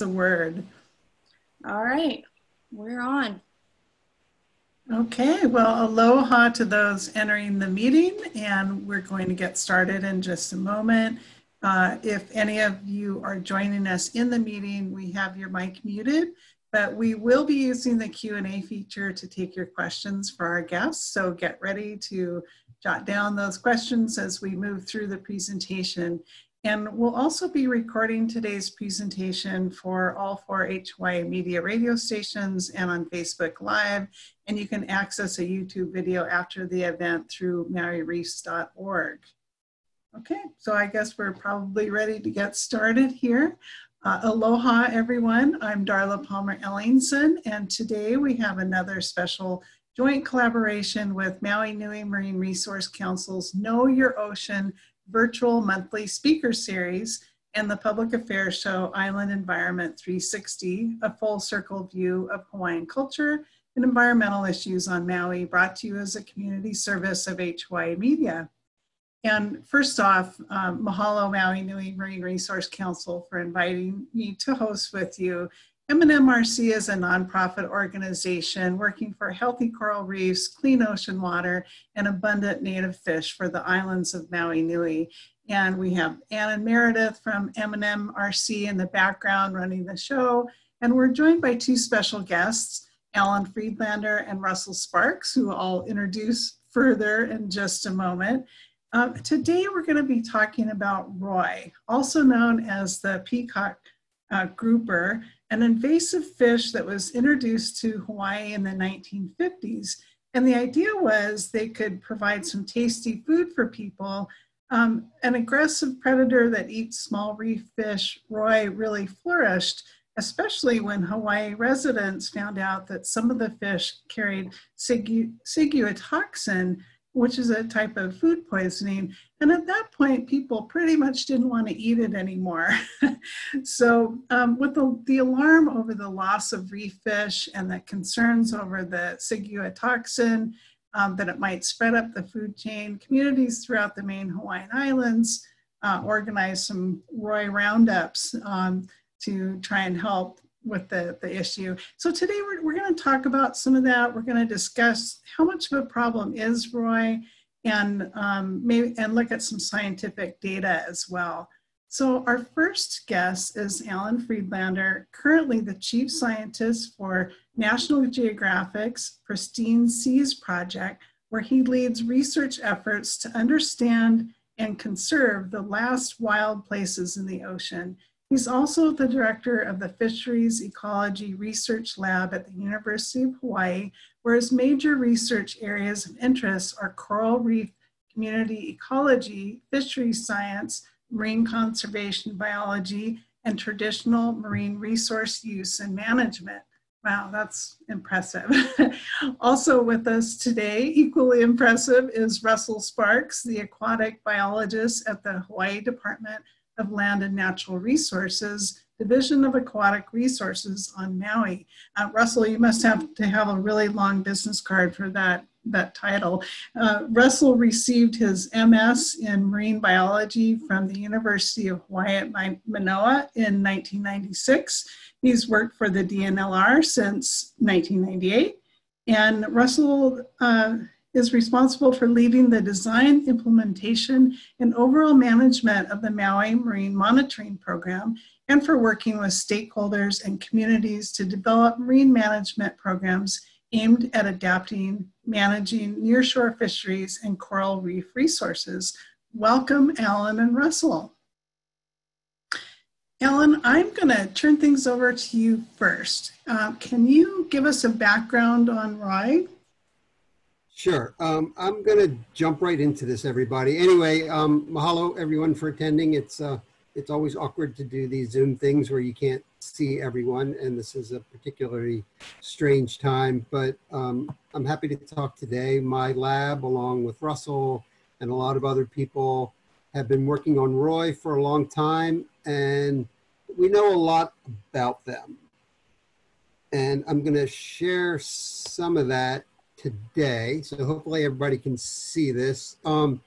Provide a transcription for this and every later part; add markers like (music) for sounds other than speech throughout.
a word. All right, we're on. Okay, well, aloha to those entering the meeting, and we're going to get started in just a moment. Uh, if any of you are joining us in the meeting, we have your mic muted, but we will be using the Q&A feature to take your questions for our guests. So get ready to jot down those questions as we move through the presentation. And we'll also be recording today's presentation for all four HY media radio stations and on Facebook Live. And you can access a YouTube video after the event through mauireefs.org. Okay, so I guess we're probably ready to get started here. Uh, aloha, everyone. I'm Darla Palmer Ellingson, and today we have another special joint collaboration with Maui Nui Marine Resource Council's Know Your Ocean virtual monthly speaker series and the public affairs show Island Environment 360, a full circle view of Hawaiian culture and environmental issues on Maui, brought to you as a community service of HY Media. And first off, um, mahalo Maui Nui Marine Resource Council for inviting me to host with you MNMRC is a nonprofit organization working for healthy coral reefs, clean ocean water, and abundant native fish for the islands of Maui Nui. And we have Anna Meredith from MNMRC in the background running the show. And we're joined by two special guests, Alan Friedlander and Russell Sparks, who I'll introduce further in just a moment. Uh, today, we're going to be talking about Roi, also known as the peacock uh, grouper, an invasive fish that was introduced to Hawaii in the 1950s. And the idea was they could provide some tasty food for people. Um, an aggressive predator that eats small reef fish, Roi, really flourished, especially when Hawaii residents found out that some of the fish carried sigu- which is a type of food poisoning. And at that point, people pretty much didn't want to eat it anymore. (laughs) so, um, with the, the alarm over the loss of reef fish and the concerns over the ciguatoxin, um, that it might spread up the food chain, communities throughout the main Hawaiian Islands uh, organized some Roi roundups um, to try and help with the, the issue. So today we're, we're going to talk about some of that. We're going to discuss how much of a problem is Roi and um, maybe and look at some scientific data as well. So our first guest is Alan Friedlander, currently the chief scientist for National Geographic's Pristine Seas Project, where he leads research efforts to understand and conserve the last wild places in the ocean He's also the director of the Fisheries Ecology Research Lab at the University of Hawaii, where his major research areas of interest are coral reef community ecology, fisheries science, marine conservation biology, and traditional marine resource use and management. Wow, that's impressive. (laughs) also with us today, equally impressive, is Russell Sparks, the aquatic biologist at the Hawaii Department of Land and Natural Resources, Division of Aquatic Resources on Maui. Uh, Russell, you must have to have a really long business card for that, that title. Uh, Russell received his MS in marine biology from the University of Hawaii at Manoa in 1996. He's worked for the DNLR since 1998. And Russell uh, is responsible for leading the design, implementation, and overall management of the Maui Marine Monitoring Program and for working with stakeholders and communities to develop marine management programs aimed at adapting, managing nearshore fisheries and coral reef resources. Welcome, Alan and Russell. Alan, I'm going to turn things over to you first. Uh, can you give us a background on Roi? Sure. Um, I'm going to jump right into this, everybody. Anyway, um, mahalo everyone for attending. It's uh, it's always awkward to do these Zoom things where you can't see everyone, and this is a particularly strange time. But um, I'm happy to talk today. My lab, along with Russell and a lot of other people, have been working on Roi for a long time, and we know a lot about them. And I'm going to share some of that today. So hopefully everybody can see this. Um,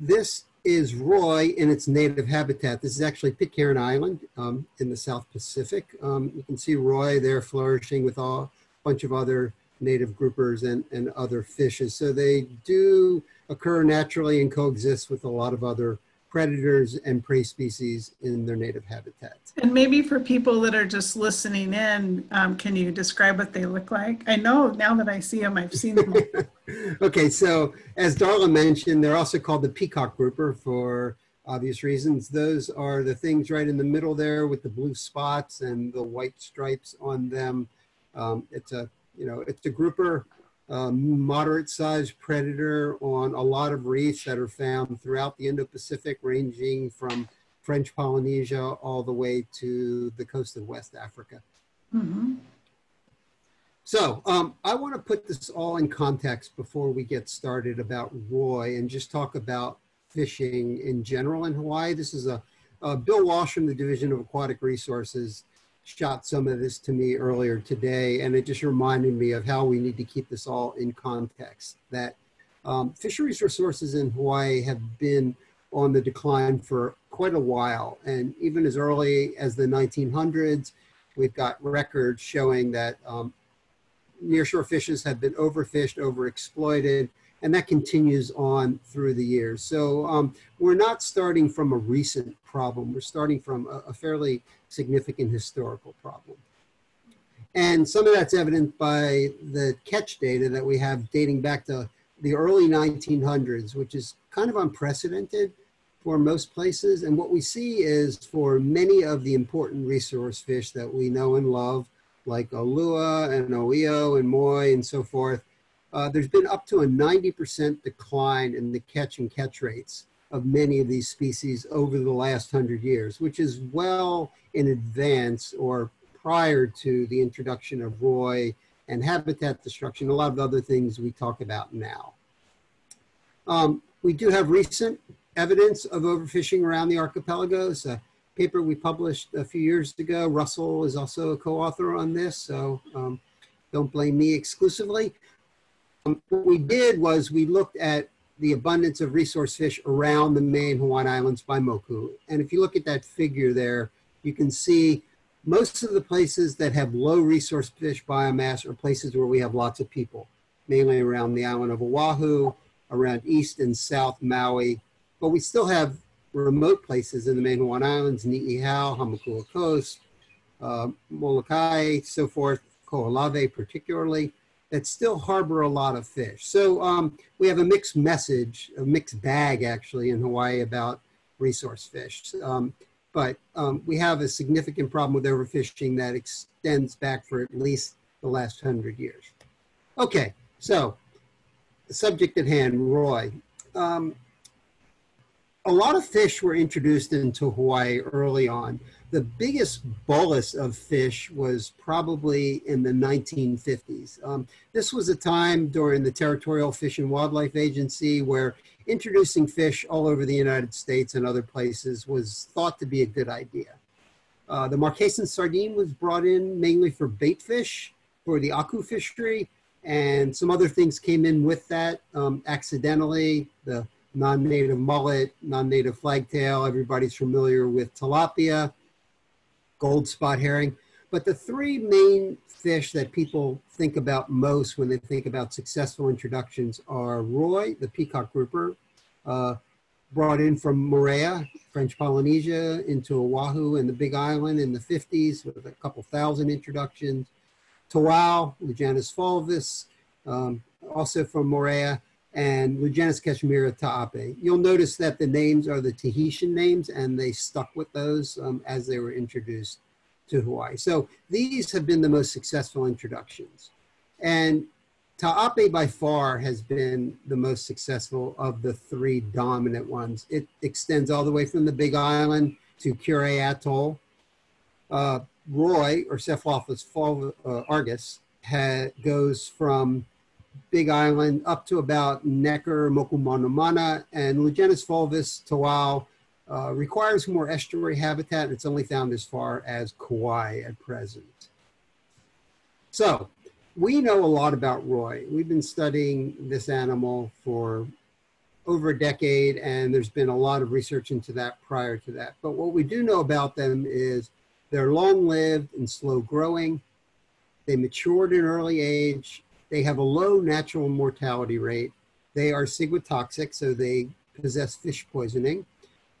this is Roi in its native habitat. This is actually Pitcairn Island um, in the South Pacific. Um, you can see Roi there flourishing with a bunch of other native groupers and, and other fishes. So they do occur naturally and coexist with a lot of other predators and prey species in their native habitats. And maybe for people that are just listening in, um, can you describe what they look like? I know now that I see them, I've seen them. (laughs) okay, so as Darla mentioned, they're also called the peacock grouper for obvious reasons. Those are the things right in the middle there with the blue spots and the white stripes on them. Um, it's a, you know, it's a grouper um, moderate sized predator on a lot of reefs that are found throughout the Indo-Pacific, ranging from French Polynesia all the way to the coast of West Africa. Mm-hmm. So um, I want to put this all in context before we get started about Roi and just talk about fishing in general in Hawaii. This is a, a Bill Walsh from the Division of Aquatic Resources shot some of this to me earlier today, and it just reminded me of how we need to keep this all in context. That um, fisheries resources in Hawaii have been on the decline for quite a while, and even as early as the 1900s, we've got records showing that um, nearshore fishes have been overfished, overexploited, and that continues on through the years. So um, we're not starting from a recent problem. We're starting from a, a, fairly significant historical problem. And some of that's evident by the catch data that we have dating back to the early 1900s, which is kind of unprecedented for most places. And what we see is for many of the important resource fish that we know and love, like Ulua and O'io and Moi and so forth, uh, there's been up to a 90% decline in the catch and catch rates of many of these species over the last hundred years, which is well in advance or prior to the introduction of Roi and habitat destruction, a lot of other things we talk about now. Um, we do have recent evidence of overfishing around the archipelagos. A paper we published a few years ago. Russell is also a co-author on this, so um, don't blame me exclusively. Um, what we did was we looked at the abundance of resource fish around the main Hawaiian Islands by Moku. And if you look at that figure there, you can see most of the places that have low resource fish biomass are places where we have lots of people, mainly around the island of Oahu, around East and South Maui. But we still have remote places in the main Hawaiian Islands, Ni'ihau, Hamakua Coast, uh, Molokai, so forth, Kaho'olawe particularly that still harbor a lot of fish. So um, we have a mixed message, a mixed bag actually in Hawaii about resource fish. Um, but um, we have a significant problem with overfishing that extends back for at least the last hundred years. Okay, so the subject at hand, Roi. Um, a lot of fish were introduced into Hawaii early on the biggest bolus of fish was probably in the 1950s. Um, this was a time during the Territorial Fish and Wildlife Agency where introducing fish all over the United States and other places was thought to be a good idea. Uh, the Marquesan sardine was brought in mainly for bait fish for the aku fishery, and some other things came in with that um, accidentally. The non-native mullet, non-native flagtail, everybody's familiar with tilapia gold spot herring. But the three main fish that people think about most when they think about successful introductions are Roi, the peacock grouper, uh, brought in from Moorea, French Polynesia, into Oahu and the Big Island in the 50s with a couple thousand introductions. To'au, Lutjanus fulvus, um, also from Moorea, and Lutjanus kasmira ta'ape. You'll notice that the names are the Tahitian names and they stuck with those um, as they were introduced to Hawaii. So these have been the most successful introductions. And Ta'ape by far has been the most successful of the three dominant ones. It extends all the way from the Big Island to Kure Atoll. Uh, Roi, or Cephalopholis uh, argus, goes from Big Island up to about Necker, Mokumanamana, and Lutjanus fulvus, To'au, uh, requires more estuary habitat. It's only found as far as Kauai at present. So we know a lot about Roi. We've been studying this animal for over a decade, and there's been a lot of research into that prior to that. But what we do know about them is they're long-lived and slow growing. They matured in early age. They have a low natural mortality rate. They are ciguatoxic, so they possess fish poisoning.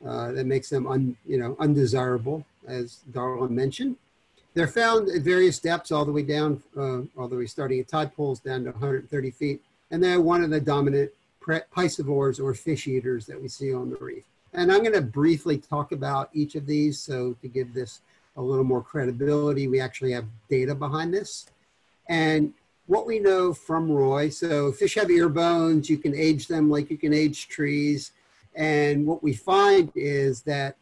Uh, that makes them un, you know, undesirable, as Darla mentioned. They're found at various depths, all the way down, uh, all the way starting at tide pools down to 130 feet. And they're one of the dominant piscivores or fish eaters that we see on the reef. And I'm going to briefly talk about each of these. So to give this a little more credibility, we actually have data behind this. And what we know from Roi, so fish have ear bones, you can age them like you can age trees. And what we find is that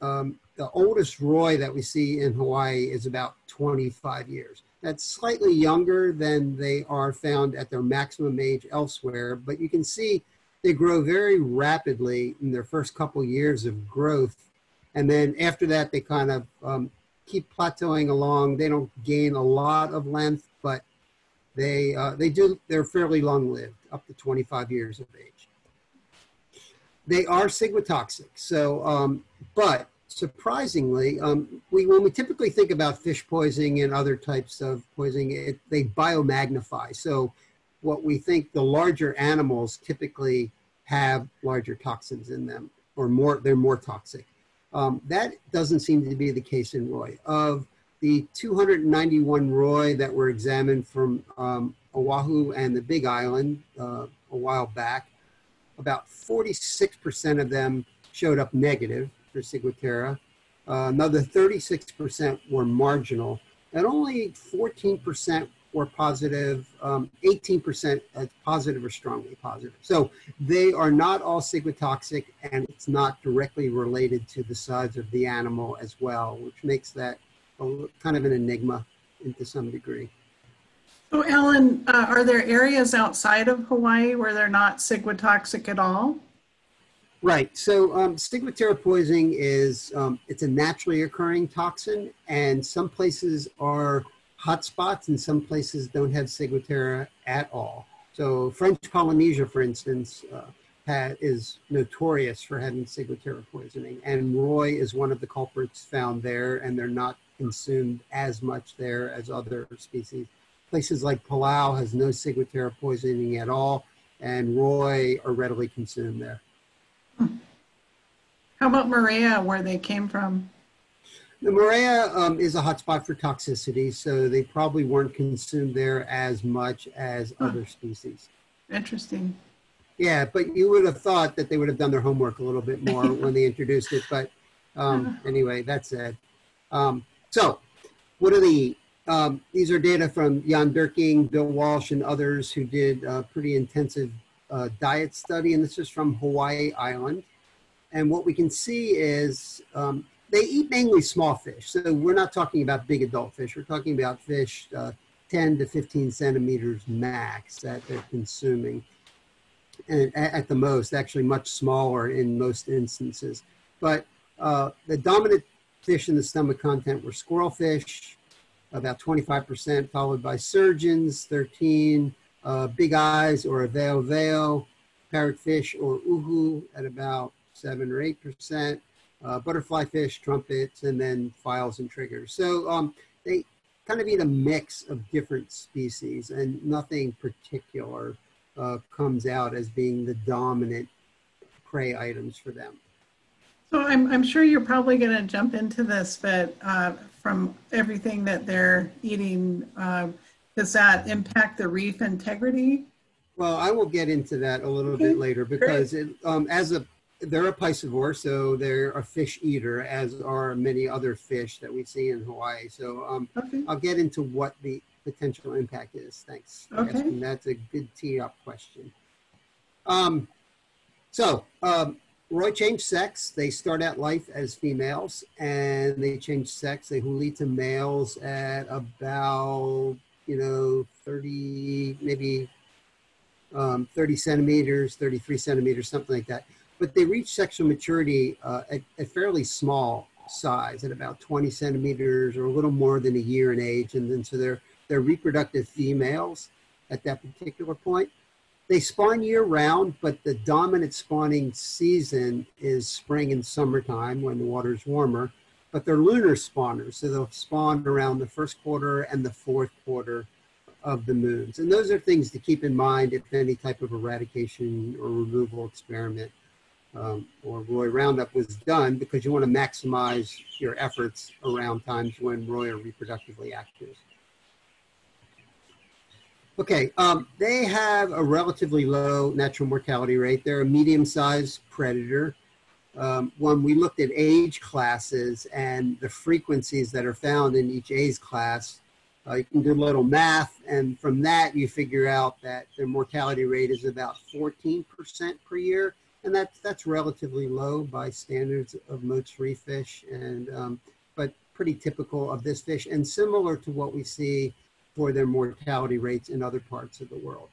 um, the oldest Roi that we see in Hawaii is about 25 years. That's slightly younger than they are found at their maximum age elsewhere, but you can see they grow very rapidly in their first couple years of growth. And then after that, they kind of um, keep plateauing along. They don't gain a lot of length, they, uh, they do, they're fairly long lived, up to 25 years of age. They are ciguatoxic. So, um, but surprisingly, um, we, when we typically think about fish poisoning and other types of poisoning, it, they biomagnify. So what we think the larger animals typically have larger toxins in them or more, they're more toxic. Um, that doesn't seem to be the case in Roi. Of the 291 Roi that were examined from um, Oahu and the Big Island uh, a while back, about 46% of them showed up negative for Ciguatera. Uh, another 36% were marginal, and only 14% were positive, um, 18% uh, positive or strongly positive. So they are not all ciguatoxic, and it's not directly related to the size of the animal as well, which makes that a, kind of an enigma to some degree. So, Alan, uh, are there areas outside of Hawaii where they're not ciguatoxic at all? Right. So um, Ciguatera poisoning is um, it's a naturally occurring toxin, and some places are hotspots, and some places don't have Ciguatera at all. So French Polynesia, for instance, uh, had, is notorious for having Ciguatera poisoning, and Roi is one of the culprits found there, and they're not consumed as much there as other species. Places like Palau has no Ciguatera poisoning at all, and Roi are readily consumed there. How about Moorea, where they came from? The Moorea um, is a hotspot for toxicity, so they probably weren't consumed there as much as huh. other species. Interesting. Yeah, but you would have thought that they would have done their homework a little bit more (laughs) when they introduced it. But um, (laughs) anyway, that's it. Um, so, what are the? Um, these are data from Jan Dierking, Bill Walsh, and others who did a pretty intensive uh, diet study, and this is from Hawaii Island. And what we can see is um, they eat mainly small fish. So we're not talking about big adult fish. We're talking about fish uh, 10 to 15 centimeters max that they're consuming. And at the most, actually much smaller in most instances. But uh, the dominant fish in the stomach content were squirrel fish, about 25%, followed by surgeons, 13, uh, big eyes or a veil parrotfish or uhu at about seven or eight percent, uh, butterfly fish, trumpets, and then files and triggers. So um, they kind of eat a mix of different species, and nothing particular uh, comes out as being the dominant prey items for them. So I'm, I'm sure you're probably going to jump into this, but uh, from everything that they're eating, uh, does that impact the reef integrity? Well, I will get into that a little okay. bit later because it, um, as a they're a piscivore, so they're a fish eater, as are many other fish that we see in Hawaii. So um, okay. I'll get into what the potential impact is. Thanks. Okay. That's a good tee up question. Um, so um, Roi changed sex. They start out life as females, and they change sex. They huli to males at about you know 30, maybe um, 30 centimeters, 33 centimeters, something like that but they reach sexual maturity uh, at a fairly small size, at about 20 centimeters or a little more than a year in age, and then so they're they're reproductive females at that particular point. They spawn year round, but the dominant spawning season is spring and summertime when the water's warmer. But they're lunar spawners, so they'll spawn around the first quarter and the fourth quarter of the moons. And those are things to keep in mind if any type of eradication or removal experiment um, or Roi Roundup was done because you want to maximize your efforts around times when Roi are reproductively active. Okay, um, they have a relatively low natural mortality rate. They're a medium-sized predator. Um, when we looked at age classes and the frequencies that are found in each age class, uh, you can do a little math, and from that you figure out that their mortality rate is about 14% per year, and that's that's relatively low by standards of Mote's reef fish, and um, but pretty typical of this fish, and similar to what we see for their mortality rates in other parts of the world.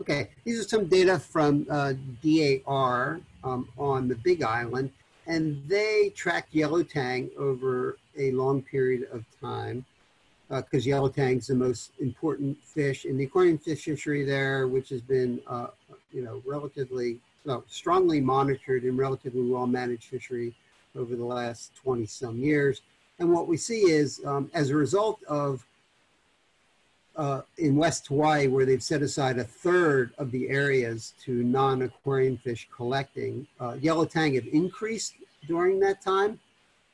Okay, these are some data from uh, DAR um, on the Big Island, and they tracked yellow tang over a long period of time because uh, yellow tang is the most important fish in the aquarium fish fishery there, which has been, uh, you know, relatively, well, strongly monitored and relatively well managed fishery over the last 20 some years. And what we see is, um, as a result of uh, in West Hawaii, where they've set aside a third of the areas to non-aquarium fish collecting, uh, yellow tang have increased during that time.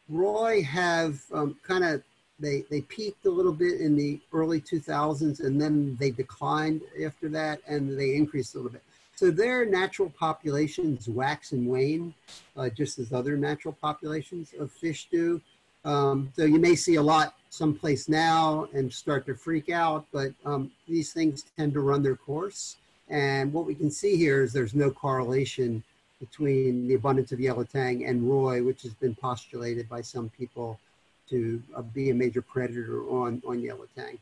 Roi have um, kind of they they peaked a little bit in the early 2000s, and then they declined after that, and they increased a little bit. So their natural populations wax and wane, uh, just as other natural populations of fish do. Um, so you may see a lot someplace now and start to freak out, but um, these things tend to run their course. And what we can see here is there's no correlation between the abundance of yellow tang and roi, which has been postulated by some people to uh, be a major predator on, on yellow tang.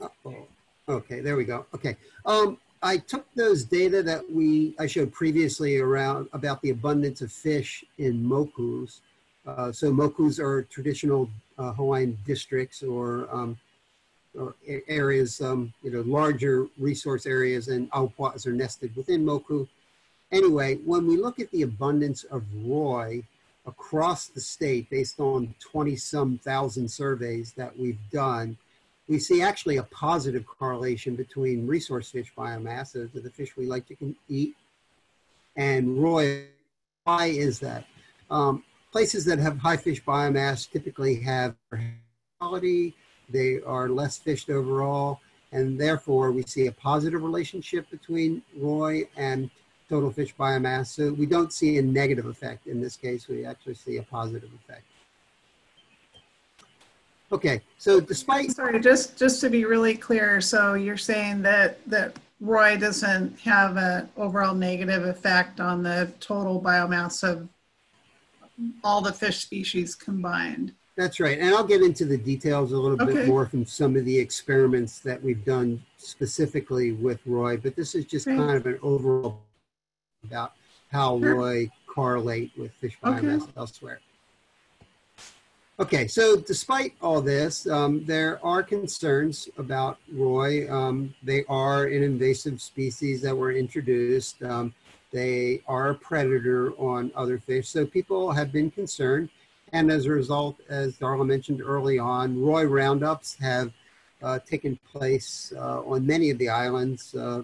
Uh -oh. Okay, there we go. Okay. Um, I took those data that we I showed previously around about the abundance of fish in mokus. Uh, so mokus are traditional uh, Hawaiian districts or, um, or areas, um, you know, larger resource areas, and ahupua'as are nested within moku. Anyway, when we look at the abundance of roi across the state, based on 20 some thousand surveys that we've done, we see actually a positive correlation between resource fish biomass, those the fish we like to eat, and roi. Why is that? Um, places that have high fish biomass typically have quality, they are less fished overall, and therefore we see a positive relationship between roi and total fish biomass. So we don't see a negative effect in this case, we actually see a positive effect. Okay, so despite sorry, just just to be really clear, so you're saying that that Roi doesn't have an overall negative effect on the total biomass of all the fish species combined. That's right, and I'll get into the details a little okay. bit more from some of the experiments that we've done specifically with Roi. But this is just kind of an overall about how sure. Roi correlate with fish biomass okay. elsewhere. Okay, so despite all this, um, there are concerns about Roi. Um, they are an invasive species that were introduced. Um, they are a predator on other fish, so people have been concerned. And as a result, as Darla mentioned early on, Roi roundups have uh, taken place uh, on many of the islands, uh,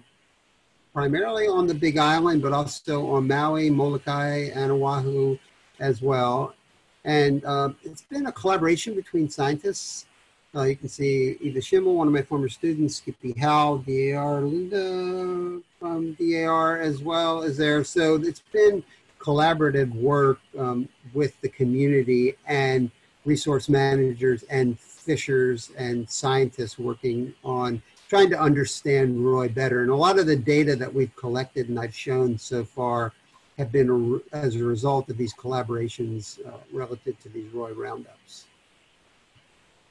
primarily on the Big Island, but also on Maui, Molokai, and Oahu as well. And uh, it's been a collaboration between scientists. Uh, you can see Eva Schemmel, one of my former students, Skippy Hau, DAR, Linda from DAR as well is there. So it's been collaborative work um, with the community and resource managers and fishers and scientists working on trying to understand Roi better. And a lot of the data that we've collected and I've shown so far have been a, as a result of these collaborations uh, relative to these Roi roundups.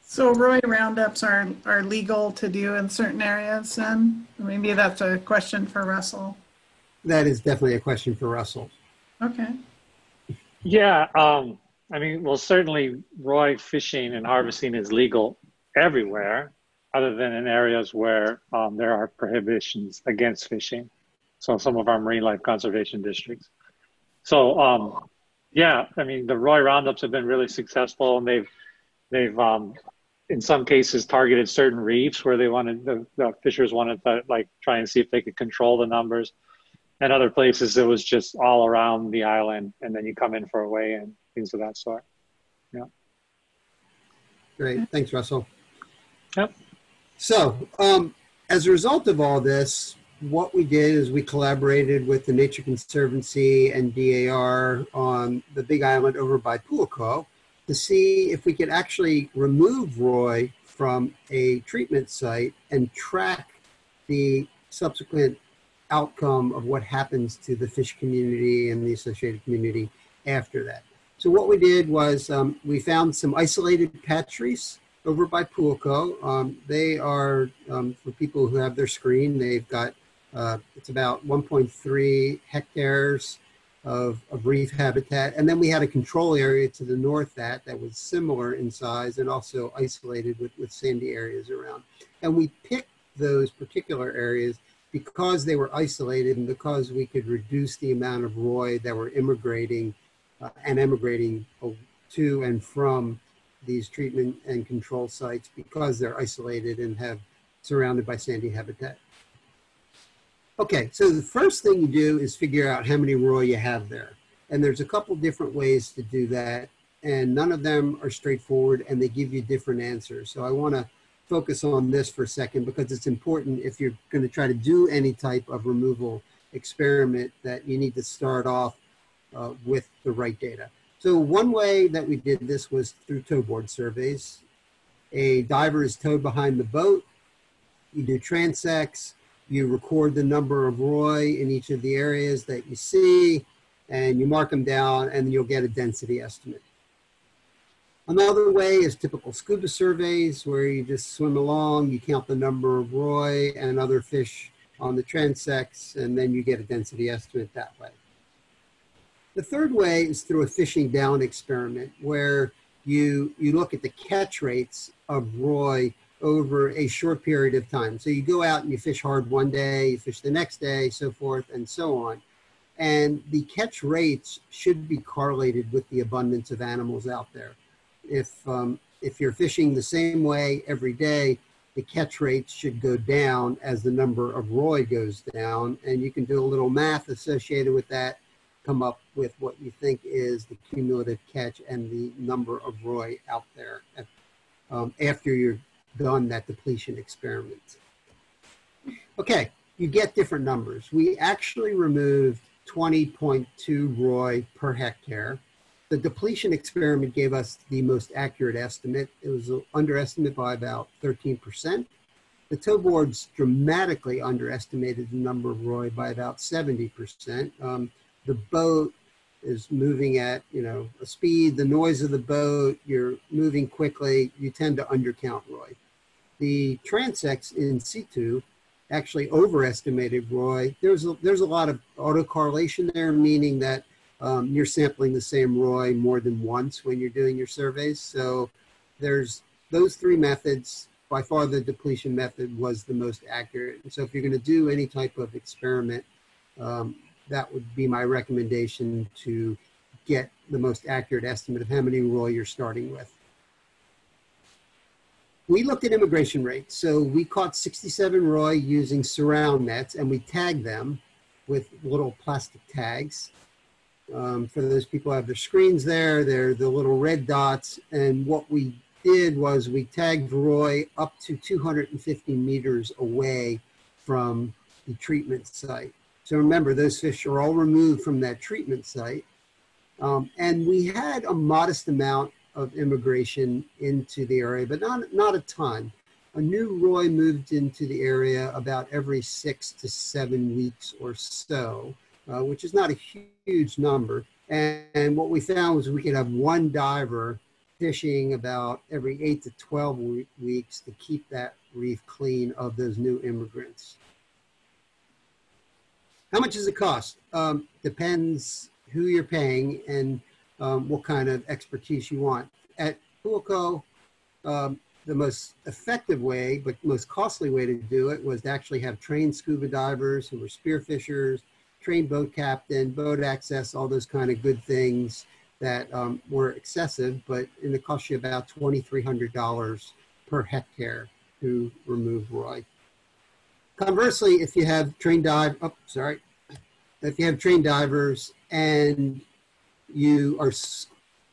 So Roi roundups are, are legal to do in certain areas and maybe that's a question for Russell. That is definitely a question for Russell. Okay. Yeah, um, I mean, well, certainly Roi fishing and harvesting is legal everywhere, other than in areas where um, there are prohibitions against fishing. So some of our marine life conservation districts. So um, yeah, I mean the Roi roundups have been really successful, and they've they've um, in some cases targeted certain reefs where they wanted the, the fishers wanted to like try and see if they could control the numbers and other places it was just all around the island and then you come in for a weigh and things of that sort Yeah. Great. Thanks, Russell. Yep. So, um, as a result of all this, what we did is we collaborated with the Nature Conservancy and DAR on the Big Island over by Puako to see if we could actually remove Roi from a treatment site and track the subsequent outcome of what happens to the fish community and the associated community after that. So what we did was um, we found some isolated patch reefs over by Puako. Um, they are, um, for people who have their screen, they've got, uh, it's about 1.3 hectares of, of reef habitat. And then we had a control area to the north that, that was similar in size and also isolated with, with sandy areas around. And we picked those particular areas because they were isolated and because we could reduce the amount of roi that were immigrating uh, and emigrating to and from these treatment and control sites because they're isolated and have surrounded by sandy habitat. Okay, so the first thing you do is figure out how many roi you have there. And there's a couple different ways to do that, and none of them are straightforward and they give you different answers. So I want to focus on this for a second because it's important if you're going to try to do any type of removal experiment that you need to start off uh, with the right data. So one way that we did this was through tow board surveys. A diver is towed behind the boat. You do transects. You record the number of roi in each of the areas that you see, and you mark them down, and you'll get a density estimate. Another way is typical scuba surveys, where you just swim along, you count the number of roi and other fish on the transects, and then you get a density estimate that way. The third way is through a fishing down experiment where you, you look at the catch rates of roy over a short period of time. So you go out and you fish hard one day, you fish the next day, so forth and so on. And the catch rates should be correlated with the abundance of animals out there. If, um, if you're fishing the same way every day, the catch rates should go down as the number of roi goes down. And you can do a little math associated with that come up with what you think is the cumulative catch and the number of roi out there at, um, after you're done that depletion experiment. Okay, you get different numbers. We actually removed 20.2 roi per hectare. The depletion experiment gave us the most accurate estimate. It was an underestimate by about 13%. The tow boards dramatically underestimated the number of roi by about 70%. Um, the boat is moving at you know a speed the noise of the boat you're moving quickly you tend to undercount roi. The transects in situ actually overestimated roi. There's a, there's a lot of autocorrelation there meaning that um, you're sampling the same roi more than once when you're doing your surveys. So there's those three methods by far the depletion method was the most accurate. So if you're going to do any type of experiment um, that would be my recommendation to get the most accurate estimate of how many roi you're starting with. We looked at immigration rates. So we caught 67 roi using surround nets and we tagged them with little plastic tags. Um, for those people who have their screens there, they're the little red dots. And what we did was we tagged roi up to 250 meters away from the treatment site. So remember, those fish are all removed from that treatment site. Um, and we had a modest amount of immigration into the area, but not, not a ton. A new Roi moved into the area about every six to seven weeks or so, uh, which is not a huge number. And, and, what we found was we could have one diver fishing about every eight to 12 weeks to keep that reef clean of those new immigrants. How much does it cost? Um, depends who you're paying and um, what kind of expertise you want. At Puako, um, the most effective way, but most costly way to do it was to actually have trained scuba divers who were spearfishers, trained boat captain, boat access, all those kind of good things that um, were excessive, but it cost you about $2,300 per hectare to remove roi. Conversely, if you have trained dive, oh, sorry, if you have trained divers and you are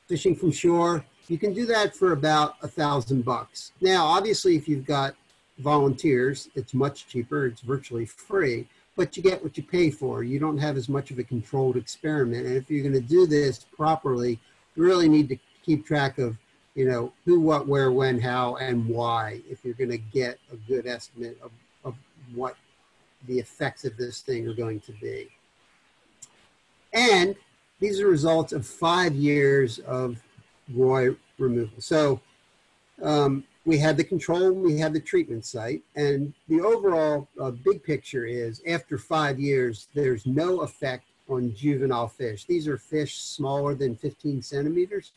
fishing from shore, you can do that for about a thousand bucks. Now, obviously, if you've got volunteers, it's much cheaper. It's virtually free, but you get what you pay for. You don't have as much of a controlled experiment. And if you're going to do this properly, you really need to keep track of, you know, who, what, where, when, how, and why. If you're going to get a good estimate of, of what the effects of this thing are going to be. And these are results of five years of roi removal. So um, we had the control, we had the treatment site, and the overall uh, big picture is after five years, there's no effect on juvenile fish. These are fish smaller than 15 centimeters.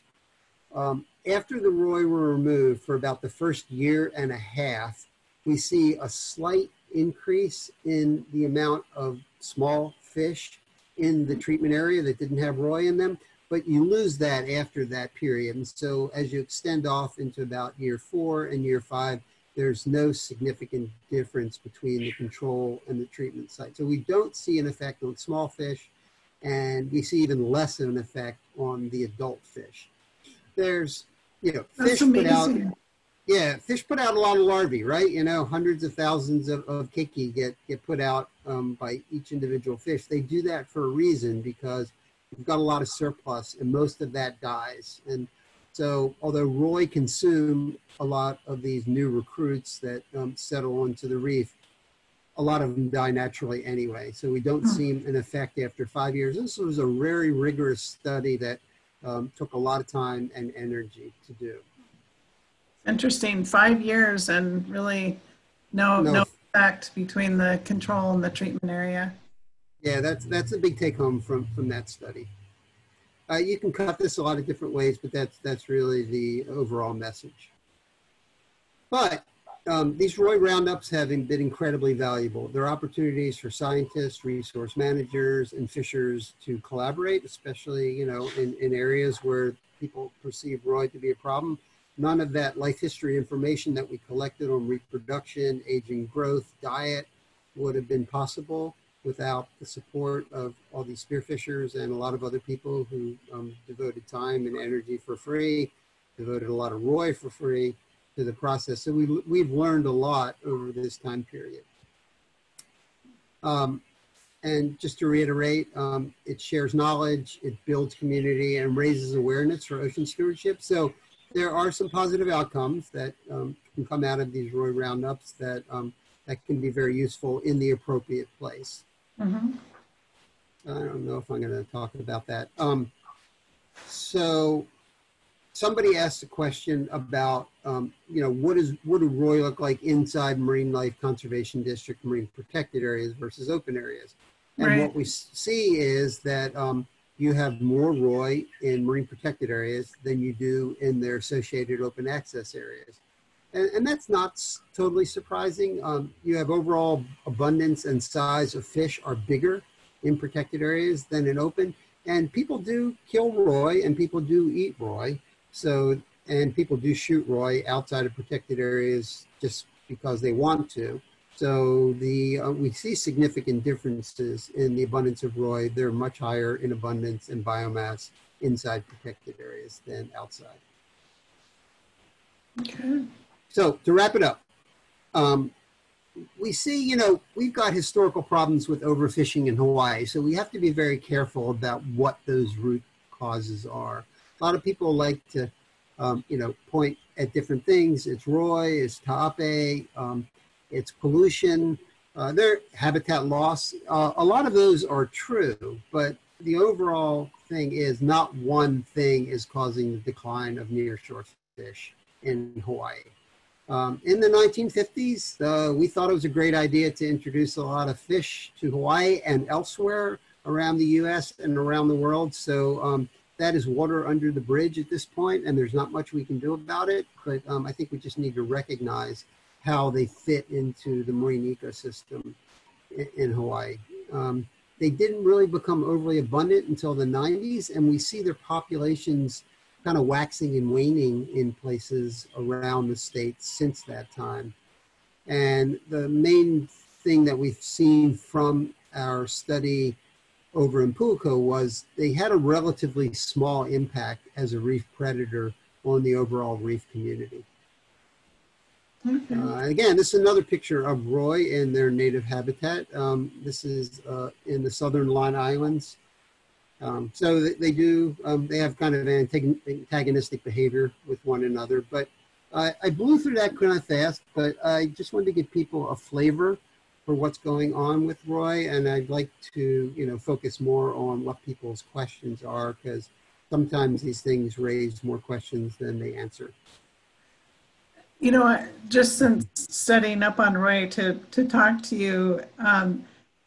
Um, after the roi were removed for about the first year and a half, we see a slight increase in the amount of small fish in the treatment area that didn't have roi in them but you lose that after that period. And so as you extend off into about year four and year five, there's no significant difference between the control and the treatment site. So we don't see an effect on small fish, and we see even less of an effect on the adult fish. There's, you know, That's fish put out, amazing. Yeah, fish put out a lot of larvae, right? You know, hundreds of thousands of, of keiki get, get put out um, by each individual fish. They do that for a reason because we've got a lot of surplus and most of that dies. And so although Roi consume a lot of these new recruits that um, settle onto the reef, a lot of them die naturally anyway. So we don't see an effect after five years. This was a very rigorous study that um, took a lot of time and energy to do. Interesting. Five years and really no, No. no effect between the control and the treatment area. Yeah, that's that's a big take home from from that study. Uh, you can cut this a lot of different ways, but that's that's really the overall message. But um, these Roi Roundups have been incredibly valuable. They're opportunities for scientists, resource managers, and fishers to collaborate, especially you know in, in areas where people perceive Roi to be a problem. None of that life history information that we collected on reproduction, aging growth, diet would have been possible without the support of all these spearfishers and a lot of other people who um, devoted time and energy for free, devoted a lot of Roi for free to the process. So we, we've learned a lot over this time period. Um, and just to reiterate, um, it shares knowledge, it builds community, and raises awareness for ocean stewardship. So there are some positive outcomes that um, can come out of these Roi roundups that um, that can be very useful in the appropriate place. Mhm. I don't know if I'm going to talk about that. Um, so somebody asked a question about, um, you know, what is what do Roi look like inside Marine Life Conservation District, marine protected areas versus open areas? And Right. what we see is that um, you have more Roi in marine protected areas than you do in their associated open access areas. And, and that's not totally surprising. Um, you have overall abundance and size of fish are bigger in protected areas than in open. And people do kill Roi and people do eat Roi. So, and people do shoot Roi outside of protected areas just because they want to. So the uh, we see significant differences in the abundance of Roi. They're much higher in abundance and biomass inside protected areas than outside. Okay. So to wrap it up, um, we see, you know, we've got historical problems with overfishing in Hawaii, so we have to be very careful about what those root causes are. A lot of people like to, um, you know, point at different things. It's Roi, it's Ta'ape, um, it's pollution, uh, their habitat loss. Uh, a lot of those are true, but the overall thing is not one thing is causing the decline of nearshore fish in Hawaii. Um, in the 1950s, uh, we thought it was a great idea to introduce a lot of fish to Hawaii and elsewhere around the US and around the world. So um, that is water under the bridge at this point, and there's not much we can do about it. But um, I think we just need to recognize how they fit into the marine ecosystem in, in Hawaii. Um, they didn't really become overly abundant until the 90s, and we see their populations kind of waxing and waning in places around the state since that time. And the main thing that we've seen from our study over in Puako was they had a relatively small impact as a reef predator on the overall reef community. Okay. Uh, again, this is another picture of Roi in their native habitat. Um, this is uh, in the southern Line Islands. Um, so they, they do, um, they have kind of antag- antagonistic behavior with one another. But I, I blew through that kind of fast, but I just wanted to give people a flavor for what's going on with Roi. And I'd like to, you know, focus more on what people's questions are because sometimes these things raise more questions than they answer. You know, just since setting up on Roi to, to talk to you, um,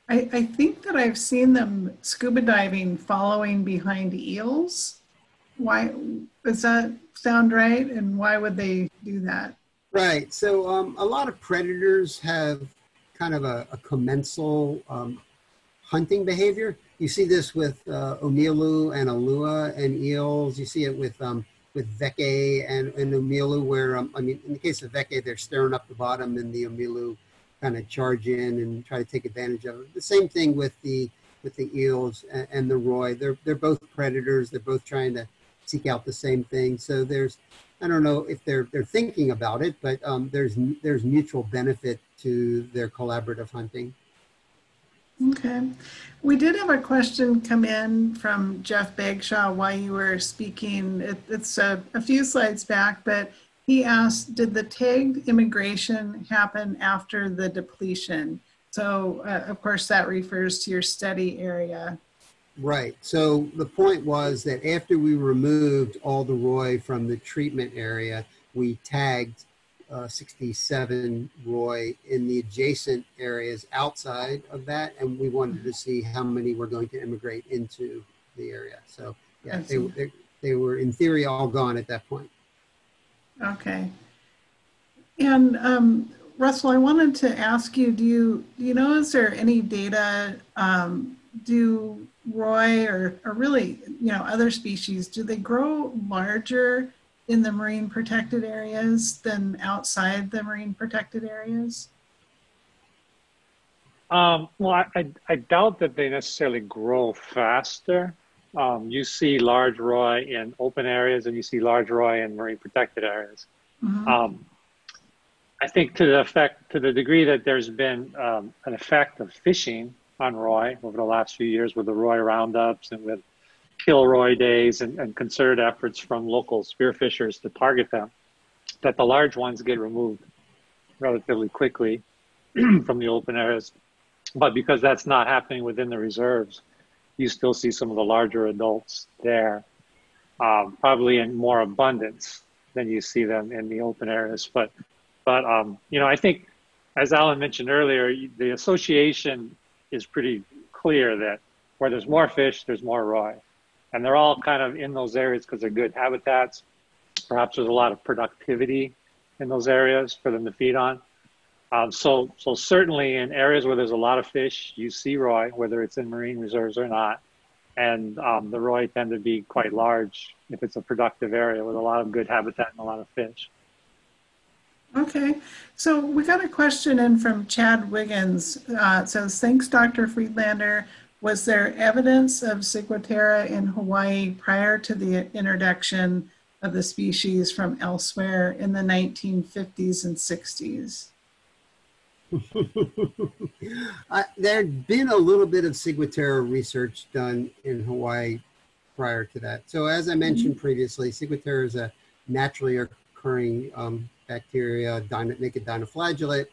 I, I think that I've seen them scuba diving following behind eels. Why, does that sound right? And why would they do that? Right. So um, a lot of predators have kind of a, a commensal um, hunting behavior. You see this with uh, Omilu and Ulua and eels. You see it with um, with Weke and, and Omilu, where um, I mean, in the case of Weke, they're staring up the bottom, and the Omilu kind of charge in and try to take advantage of it. The same thing with the with the eels and, and the roi. They're they're both predators. They're both trying to seek out the same thing. So there's I don't know if they're they're thinking about it, but um, there's there's mutual benefit to their collaborative hunting. Okay. We did have a question come in from Jeff Bagshaw while you were speaking. It, it's a, a few slides back, but he asked, did the tagged immigration happen after the depletion? So, uh, of course, that refers to your study area. Right. So the point was that after we removed all the Roi from the treatment area, we tagged uh, 67 Roi in the adjacent areas outside of that, and we wanted to see how many were going to immigrate into the area. So yeah, they, they, they were in theory all gone at that point. Okay. And um, Russell, I wanted to ask you, do you, do you know, is there any data, um, do Roi or, or really, you know, other species, do they grow larger in the marine protected areas than outside the marine protected areas? Um, well, I, I, I doubt that they necessarily grow faster. Um, you see large roi in open areas and you see large roi in marine protected areas. Mhm. Um, I think to the effect, to the degree that there's been um, an effect of fishing on roi over the last few years with the roi roundups and with kill roi days and, and concerted efforts from local spearfishers to target them, that the large ones get removed relatively quickly (clears throat) from the open areas. But because that's not happening within the reserves, you still see some of the larger adults there, um, probably in more abundance than you see them in the open areas. But, but um, you know, I think, as Alan mentioned earlier, the association is pretty clear that where there's more fish, there's more roi, and they're all kind of in those areas because they're good habitats. Perhaps there's a lot of productivity in those areas for them to feed on. Um, so, so certainly in areas where there's a lot of fish, you see roi, whether it's in marine reserves or not. And um, the roi tend to be quite large if it's a productive area with a lot of good habitat and a lot of fish. Okay, so we got a question in from Chad Wiggins. Uh, it says, thanks, Dr. Friedlander. Was there evidence of Ciguatera in Hawaii prior to the introduction of the species from elsewhere in the 1950s and 60s? I, (laughs) there'd been a little bit of Ciguatera research done in Hawaii prior to that. So as I mentioned previously, Ciguatera is a naturally occurring um, bacteria, dino, naked dinoflagellate,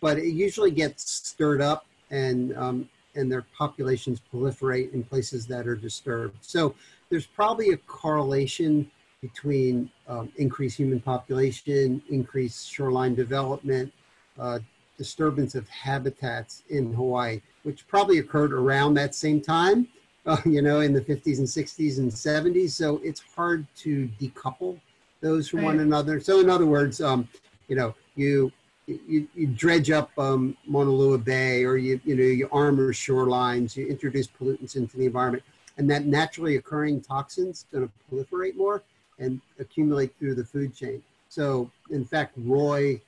but it usually gets stirred up and um, and their populations proliferate in places that are disturbed. So there's probably a correlation between um, increased human population, increased shoreline development, uh, disturbance of habitats in Hawaii, which probably occurred around that same time. (laughs) uh, you know, in the 50s and 60s and 70s. So it's hard to decouple those from one another. So in other words, um, you know, you you, you dredge up um, Maunalua Bay or you you know you armor shorelines, you introduce pollutants into the environment, and that naturally occurring toxins going to proliferate more and accumulate through the food chain. So in fact, Roi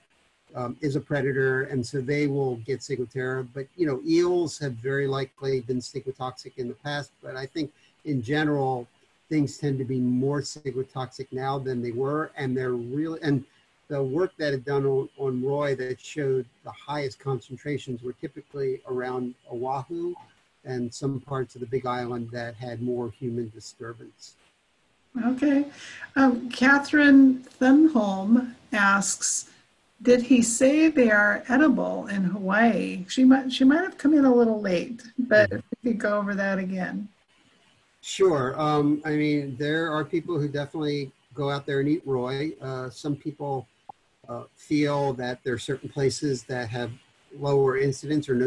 um, is a predator, and so they will get ciguatera. But you know, eels have very likely been ciguatoxic in the past. But I think in general, things tend to be more ciguatoxic now than they were, and they're really and the work that had done on, on Roi that showed the highest concentrations were typically around Oahu and some parts of the Big Island that had more human disturbance. Okay. Um, Catherine Thunholm asks, did he say they are edible in Hawaii? She might she might have come in a little late, but if we could go over that again. Sure. Um, I mean, there are people who definitely go out there and eat Roi. Uh, some people uh, feel that there are certain places that have lower incidence or no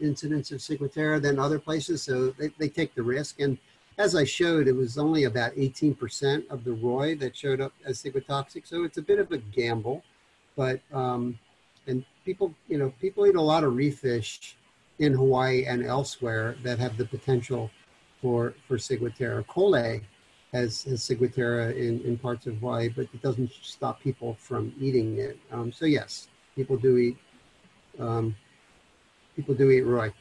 incidence of ciguatera than other places, so they, they take the risk. And as I showed, it was only about 18% of the Roi that showed up as ciguatoxic, so it's a bit of a gamble. But um, and people, you know, people eat a lot of reef fish in Hawaii and elsewhere that have the potential for for ciguatera. Kole has, has ciguatera in, in parts of Hawaii, but it doesn't stop people from eating it. Um, so yes, people do eat um, people do eat Roi.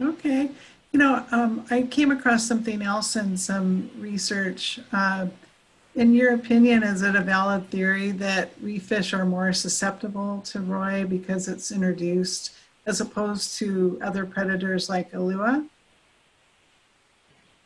Okay. You know, um, I came across something else in some research. Uh, in your opinion, is it a valid theory that reef fish are more susceptible to Roi because it's introduced as opposed to other predators like Ulua?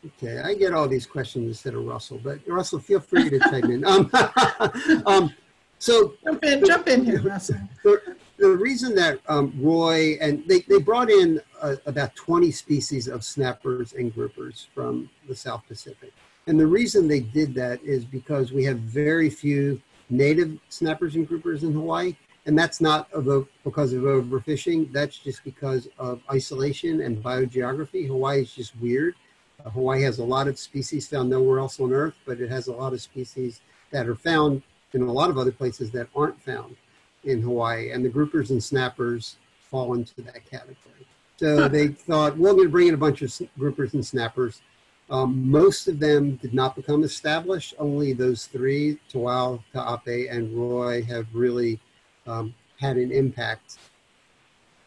Okay, I get all these questions instead of Russell, but Russell, feel free to chime in. Um, (laughs) um, so Jump in, jump in here, Russell. the, the reason that um, Roi and they, they brought in uh, about 20 species of snappers and groupers from the South Pacific. And the reason they did that is because we have very few native snappers and groupers in Hawaii. And that's not of a, because of overfishing. That's just because of isolation and biogeography. Hawaii is just weird. Uh, Hawaii has a lot of species found nowhere else on Earth, but it has a lot of species that are found in a lot of other places that aren't found in Hawaii, and the groupers and snappers fall into that category. So they thought, well, we're going to bring in a bunch of groupers and snappers. Um, most of them did not become established. Only those three, To'au, Ta'ape, and Roi, have really um, had an impact.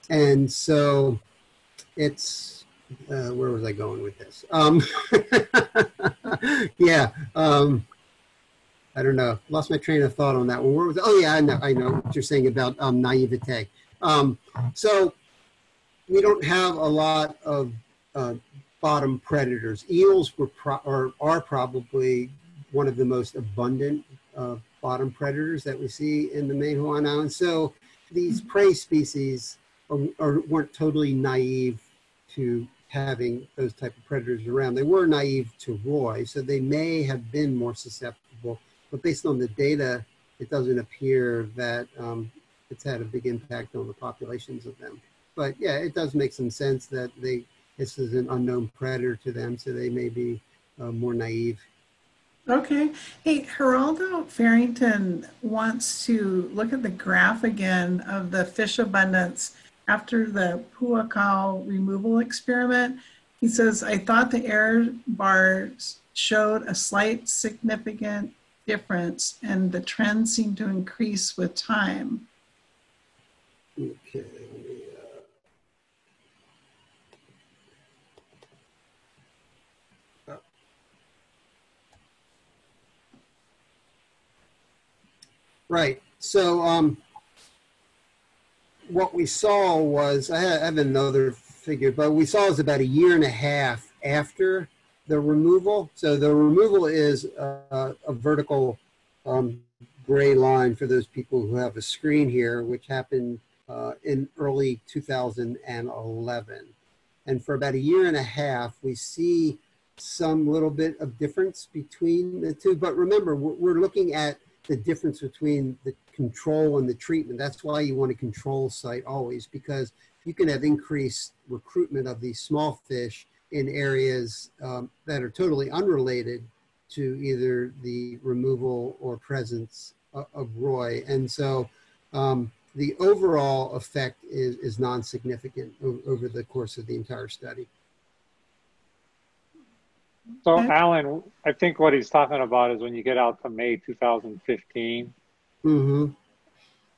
And so it's, uh, where was I going with this? Um, (laughs) yeah. Um, I don't know. Lost my train of thought on that one. Where was? Oh yeah, I know. I know what you're saying about um, naivete. Um, so we don't have a lot of uh, bottom predators. Eels were pro- or are probably one of the most abundant uh, bottom predators that we see in the main Hawaiian Islands. So these prey species are, are, weren't totally naive to having those type of predators around. They were naive to Roi, so they may have been more susceptible but based on the data, it doesn't appear that um, it's had a big impact on the populations of them. But yeah, it does make some sense that they this is an unknown predator to them, so they may be uh, more naive. Okay. Hey, Geraldo Farrington wants to look at the graph again of the fish abundance after the Puako removal experiment. He says, I thought the error bars showed a slight significant difference and the trend seemed to increase with time. Okay. Right. So um, what we saw was I have another figure, but we saw was about a year and a half after the removal. So the removal is uh, a vertical um, gray line for those people who have a screen here, which happened uh, in early 2011. And for about a year and a half, we see some little bit of difference between the two. But remember, we're looking at the difference between the control and the treatment. That's why you want a control site always, because you can have increased recruitment of these small fish in areas um, that are totally unrelated to either the removal or presence of, of Roi. And so um, the overall effect is, is non-significant over the course of the entire study. So, Okay. Alan, I think what he's talking about is when you get out to May 2015, hmm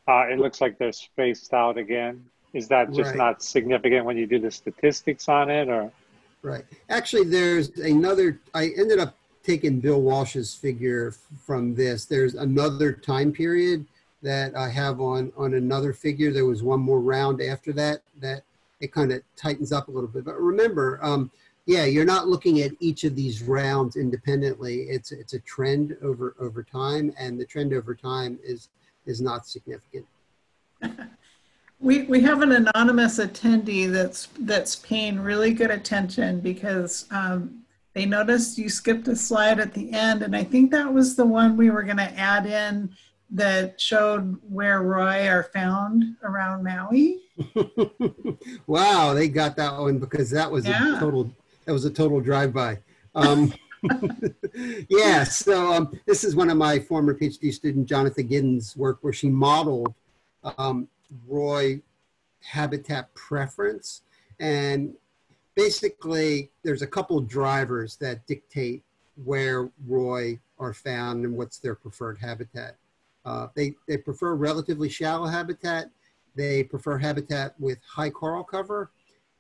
uh, it looks like they're spaced out again. Is that just Right. not significant when you do the statistics on it, or? Right. Actually, there's another, I ended up taking Bill Walsh's figure from this. There's another time period that I have on, on another figure. There was one more round after that, that it kind of tightens up a little bit. But remember, um, yeah, you're not looking at each of these rounds independently. It's, it's a trend over, over time and the trend over time is, is not significant. (laughs) We, we have an anonymous attendee that's, that's paying really good attention because um, they noticed you skipped a slide at the end. And I think that was the one we were going to add in that showed where Roi are found around Maui. (laughs) wow, they got that one because that was Yeah. a total that was a total drive-by. Um, (laughs) yeah, so um, this is one of my former PhD student Jonatha Giddens' work where she modeled um, Roi habitat preference, and basically there's a couple drivers that dictate where Roi are found and what's their preferred habitat. Uh, they they prefer relatively shallow habitat they prefer habitat with high coral cover.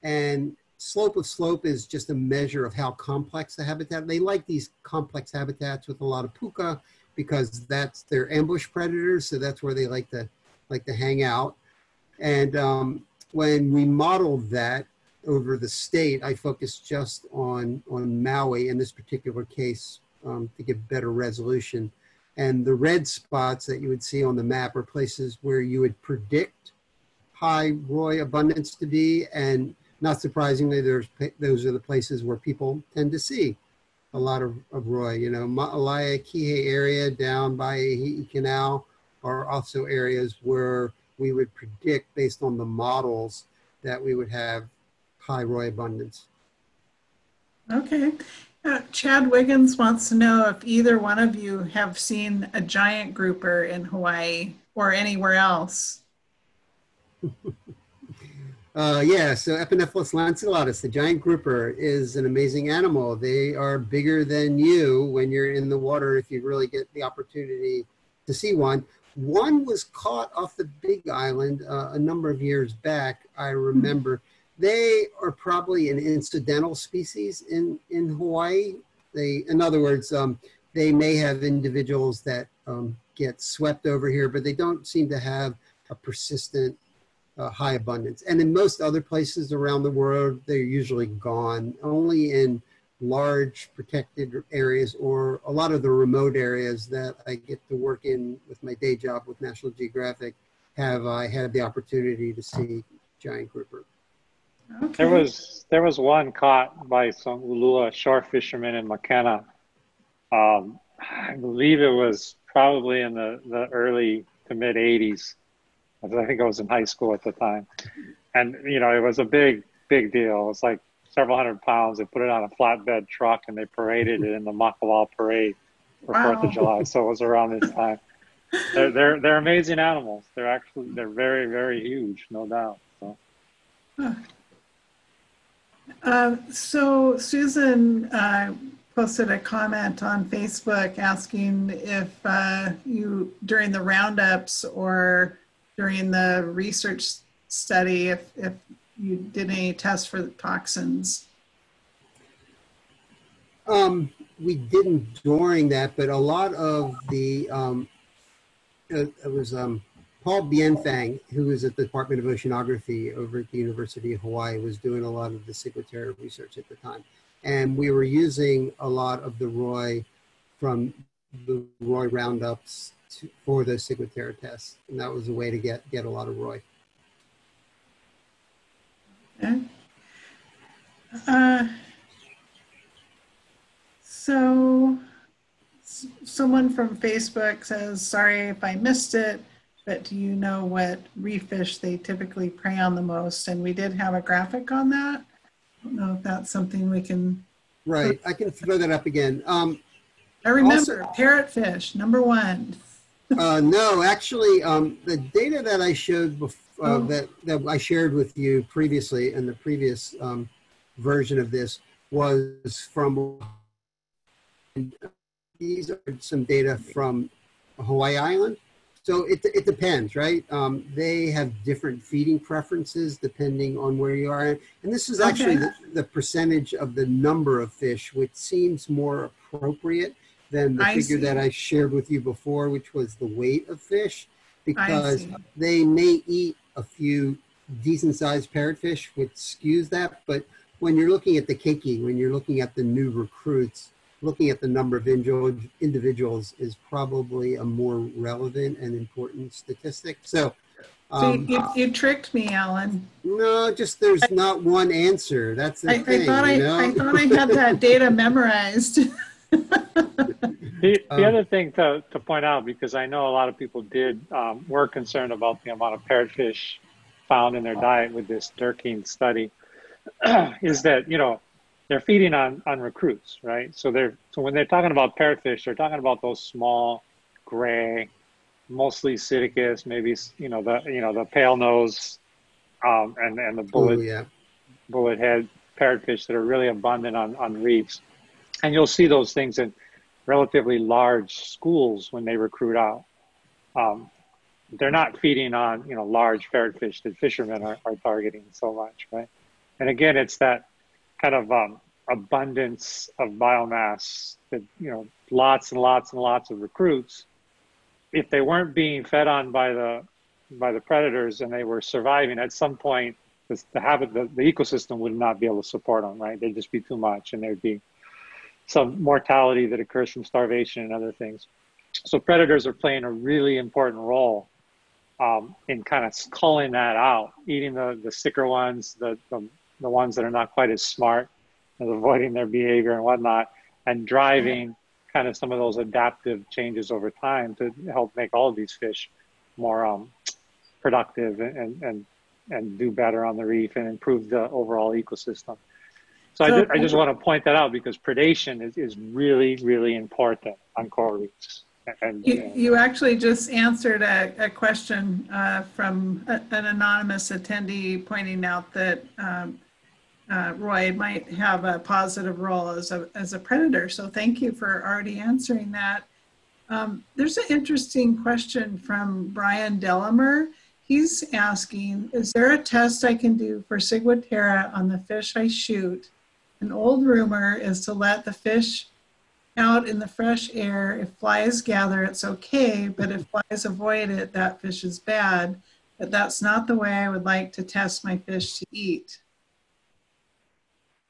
And slope of slope is just a measure of how complex the habitat. They like these complex habitats with a lot of puka because that's their ambush predators. So that's where they like to like to hang out. And um, when we modeled that over the state, I focused just on on Maui in this particular case um, to get better resolution. And the red spots that you would see on the map are places where you would predict high Roi abundance to be. And not surprisingly, there's those are the places where people tend to see a lot of, of Roi. You know, Ma'alaea, Kihei area down by Ahi'i Canal are also areas where we would predict based on the models that we would have high Roi abundance. Okay. Uh, Chad Wiggins wants to know if either one of you have seen a giant grouper in Hawaii or anywhere else. (laughs) Uh, yeah, so Epinephelus lanceolatus, the giant grouper, is an amazing animal. They are bigger than you when you're in the water if you really get the opportunity to see one. One was caught off the Big Island uh, a number of years back, I remember. They are probably an incidental species in, in Hawaii. They, in other words, um, they may have individuals that um, get swept over here, but they don't seem to have a persistent uh, high abundance. And in most other places around the world, they're usually gone. Only in large protected areas or a lot of the remote areas that I get to work in with my day job with National Geographic have I had the opportunity to see giant grouper. Okay. There was there was one caught by some Ulua shore fishermen in Makena. Um, I believe it was probably in the, the early to mid 80s. I think I was in high school at the time. And, you know, it was a big, big deal. It was like several hundred pounds. They put it on a flatbed truck and they paraded it in the Makawao parade for Wow. Fourth of July. So it was around this time. They're, they're, they're amazing animals. They're actually, they're very, very huge, no doubt. So. Uh, so Susan uh, posted a comment on Facebook asking if uh, you, during the roundups or during the research study, if, if you did any tests for the toxins. Um, we didn't during that, but a lot of the, um, it, it was um, Paul Bienfang, who was at the Department of Oceanography over at the University of Hawaii, was doing a lot of the Ciguatera research at the time. And we were using a lot of the Roi from the Roi roundups to, for the Ciguatera tests. And that was a way to get, get a lot of ROI. Okay. Uh, so someone from Facebook says, sorry if I missed it, but do you know what reef fish they typically prey on the most? And we did have a graphic on that. I don't know if that's something we can, Right, I can throw that up again. Um, I remember parrotfish, number one. Uh, no, actually, um, the data that I showed bef- uh, Oh. that that I shared with you previously in the previous um, version of this was from. and These are some data from Hawaii Island. So it, it depends, right? Um, they have different feeding preferences depending on where you are. And this is actually Okay. the, the percentage of the number of fish, which seems more appropriate than the I figure see. that I shared with you before, which was the weight of fish, because they may eat a few decent sized parrotfish, which skews that. But when you're looking at the keiki, when you're looking at the new recruits, looking at the number of individuals is probably a more relevant and important statistic. So, So um, you, you tricked me, Alan. no, just there's not one answer. That's the I, I thought you know? I thought I had that data (laughs) memorized. (laughs) The, the Um, other thing to, to point out, because I know a lot of people did um, were concerned about the amount of parrotfish found in their diet with this Dierking study, (clears throat) is that you know they're feeding on on recruits, right? So they're so when they're talking about parrotfish, they're talking about those small, gray, mostly Psittacus, maybe you know the you know the pale nose, um, and and the Oh, bullet yeah. bullet head parrotfish that are really abundant on, on reefs. And you'll see those things in relatively large schools when they recruit out. Um, they're not feeding on, you know, large parrotfish that fishermen are, are targeting so much, right? And again, it's that kind of um, abundance of biomass that, you know, lots and lots and lots of recruits. If they weren't being fed on by the by the predators and they were surviving, at some point the, the habit, the, the ecosystem would not be able to support them, right? They'd just be too much, and there'd be some mortality that occurs from starvation and other things. So predators are playing a really important role um, in kind of culling that out, eating the, the sicker ones, the, the, the ones that are not quite as smart, and (laughs) avoiding their behavior and whatnot, and driving kind of some of those adaptive changes over time to help make all of these fish more um, productive and, and, and do better on the reef and improve the overall ecosystem. So, I, So- I just want to point that out because predation is, is really, really important on coral reefs. And, You, and- you actually just answered a, a question uh, from a- an anonymous attendee pointing out that um, uh, Roi might have a positive role as a, as a predator. So thank you for already answering that. Um, there's an interesting question from Brian Delamer. He's asking, is there a test I can do for Ciguatera on the fish I shoot? An old rumor is to let the fish out in the fresh air. If flies gather, it's okay, but if flies avoid it, that fish is bad. But that's not the way I would like to test my fish to eat.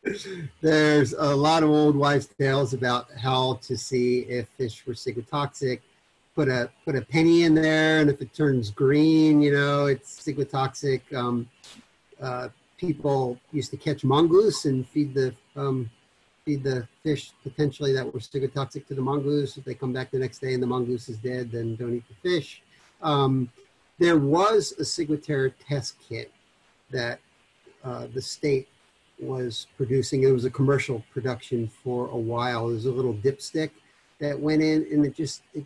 (laughs) There's a lot of old wives' tales about how to see if fish were ciguatoxic. Put a put a penny in there, and if it turns green, you know it's ciguatoxic. Um, uh, people used to catch mongoose and feed the um, feed the fish potentially that were ciguatoxic to the mongoose. If they come back the next day and the mongoose is dead, then don't eat the fish. Um, there was a ciguatera test kit that uh, the state was producing. It was a commercial production for a while. It was a little dipstick that went in, and it just it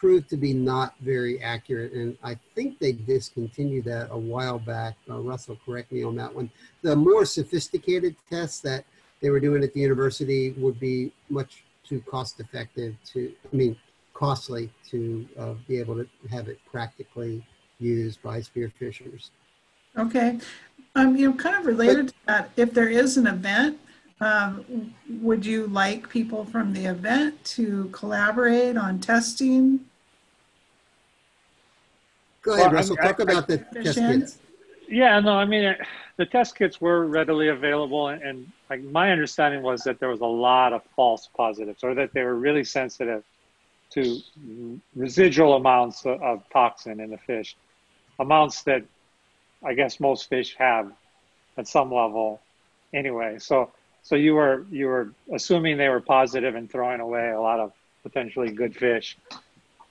proved to be not very accurate. And I think they discontinued that a while back. Uh, Russell, correct me on that one. The more sophisticated tests that they were doing at the university would be much too cost effective to, I mean, costly to uh, be able to have it practically used by spearfishers. Okay. Um, you know, kind of related to that, if there is an event, um, would you like people from the event to collaborate on testing? Go ahead, I- Russell. I- Talk about the test kits. Yeah, no, I mean, the test kits were readily available, and, and like my understanding was that there was a lot of false positives, or that they were really sensitive to residual amounts of, of toxin in the fish, amounts that I guess most fish have at some level, anyway. So, so you were you were assuming they were positive and throwing away a lot of potentially good fish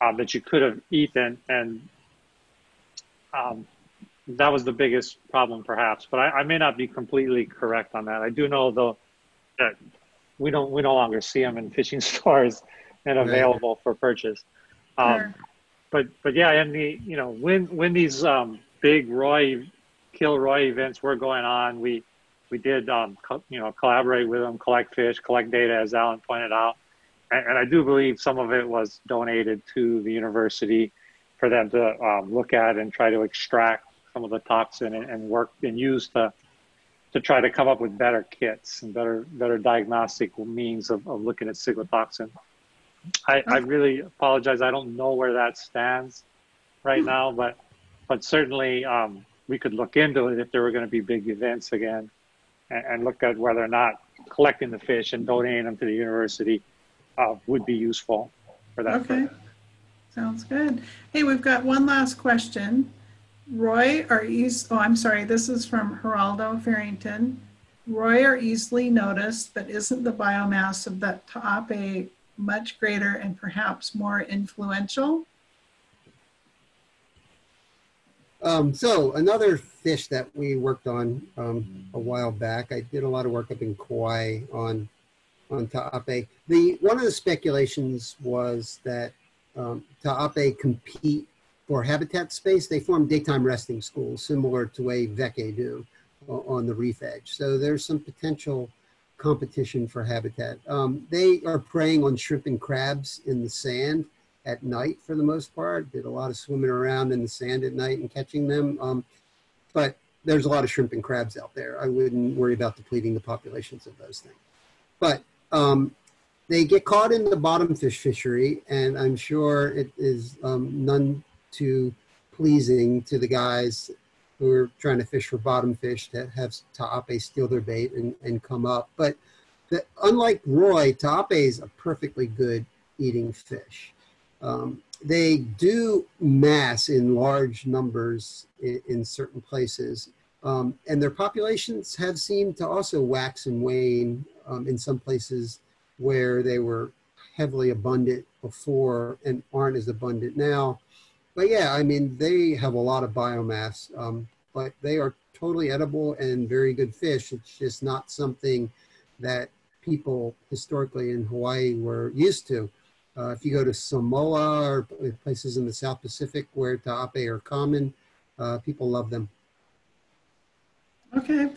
um, that you could have eaten, and um, that was the biggest problem, perhaps. But I, I may not be completely correct on that. I do know though that we don't we no longer see them in fishing (laughs) stores and Right. available for purchase. Um, Sure. but but yeah, and the you know when when these um, big Roi kill Roi events were going on, we we did um, co- you know collaborate with them, collect fish, collect data, as Alan pointed out, and, and I do believe some of it was donated to the university for them to um, look at and try to extract some of the toxin and, and work and use to to try to come up with better kits and better better diagnostic means of, of looking at ciguatoxin. I, I really apologize. I don't know where that stands right now, but but certainly um, we could look into it if there were going to be big events again, and, and look at whether or not collecting the fish and donating them to the university uh, would be useful for that. Okay. Sounds good. Hey, we've got one last question. Roi are eas, oh, I'm sorry, this is from Geraldo Farrington. Roi are easily noticed, but isn't the biomass of that Taape much greater and perhaps more influential? Um, so another fish that we worked on um, a while back. I did a lot of work up in Kauai on on Ta'ape. The one of the speculations was that um, Ta'ape compete for habitat space. They form daytime resting schools, similar to way Weke do on the reef edge. So there's some potential competition for habitat. Um, they are preying on shrimp and crabs in the sand at night for the most part. Did a lot of swimming around in the sand at night and catching them. Um, but there's a lot of shrimp and crabs out there. I wouldn't worry about depleting the populations of those things. But um, they get caught in the bottom fish fishery, and I'm sure it is um, none too pleasing to the guys who are trying to fish for bottom fish to have Ta'ape steal their bait and, and come up. But the, unlike Roi, Ta'ape is a perfectly good eating fish. Um, they do mass in large numbers in, in certain places, um, and their populations have seemed to also wax and wane um, in some places where they were heavily abundant before and aren't as abundant now. But yeah, I mean, they have a lot of biomass, um, but they are totally edible and very good fish. It's just not something that people historically in Hawaii were used to. Uh, if you go to Samoa or places in the South Pacific where ta'ape are common, uh, people love them. Okay,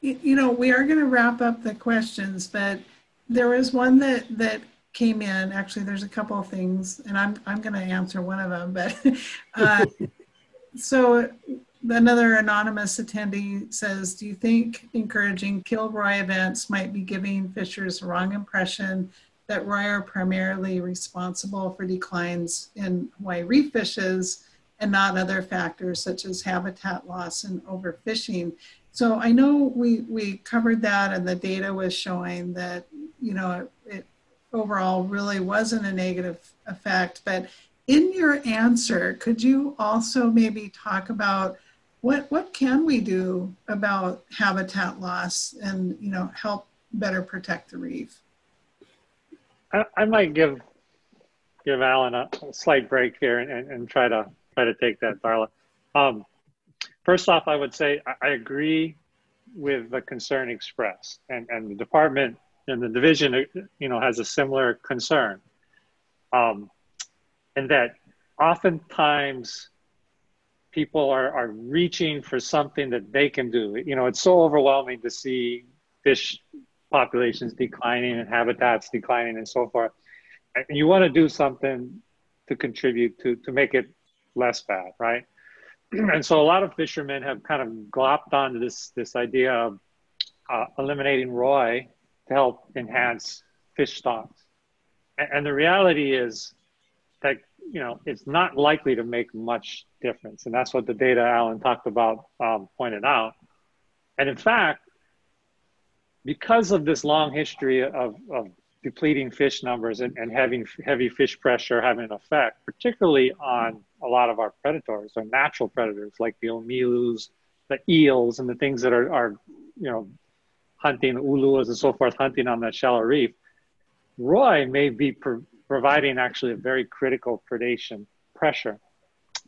you, you know, we are going to wrap up the questions, but there was one that that came in. Actually, there's a couple of things, and I'm I'm going to answer one of them. But (laughs) uh, so another anonymous attendee says, "Do you think encouraging Kill Roi events might be giving fishers the wrong impression that Roi are primarily responsible for declines in Hawaii reef fishes?" and not other factors such as habitat loss and overfishing. So I know we, we covered that and the data was showing that, you know, it, it overall really wasn't a negative effect. But in your answer, could you also maybe talk about what, what can we do about habitat loss and, you know, help better protect the reef? I, I might give give Alan a, slight break here and, and, and try to try to take that, Darla. Um, first off, I would say I, I agree with the concern expressed, and, and the department and the division, you know, has a similar concern, um, and that oftentimes people are, are reaching for something that they can do. You know, it's so overwhelming to see fish populations declining and habitats declining and so forth. And you want to do something to contribute to to make it less bad, right? (clears throat) and so a lot of fishermen have kind of glopped onto this this idea of uh, eliminating roi to help enhance fish stocks. And, the reality is that you know it's not likely to make much difference, and that's what the data Alan talked about um, pointed out. And in fact, because of this long history of, of depleting fish numbers and, and having heavy fish pressure having an effect, particularly on a lot of our predators, our natural predators like the omilus, the eels, and the things that are, are you know, hunting uluas and so forth, hunting on that shallow reef. Roi may be pro- providing actually a very critical predation pressure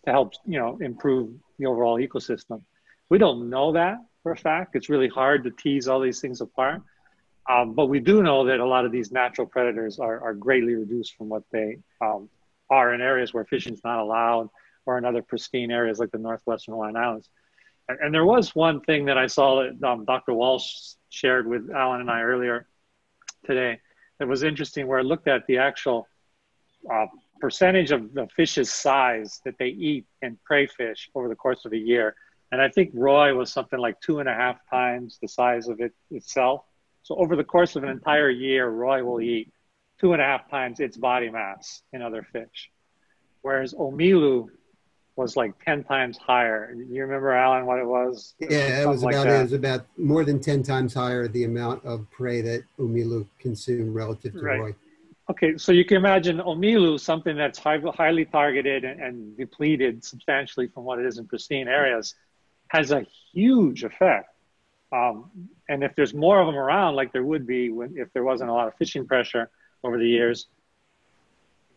to help, you know, improve the overall ecosystem. We don't know that for a fact. It's really hard to tease all these things apart. Um, but we do know that a lot of these natural predators are, are greatly reduced from what they um, are in areas where fishing is not allowed or in other pristine areas like the Northwestern Hawaiian Islands. And, and there was one thing that I saw that um, Dr. Walsh shared with Alan and I earlier today that was interesting where I looked at the actual uh, percentage of the fish's size that they eat in prey fish over the course of a year. And I think Roi was something like two and a half times the size of it itself. So over the course of an entire year, Roi will eat two and a half times its body mass in other fish. Whereas Omilu was like 10 times higher. You remember, Alan, what it was? Yeah, it was about it was about more than 10 times higher the amount of prey that Omilu consumed relative to right. Roi. Okay, so you can imagine Omilu, something that's high, highly targeted and, and depleted substantially from what it is in pristine areas, has a huge effect. Um, and if there's more of them around, like there would be when, if there wasn't a lot of fishing pressure over the years,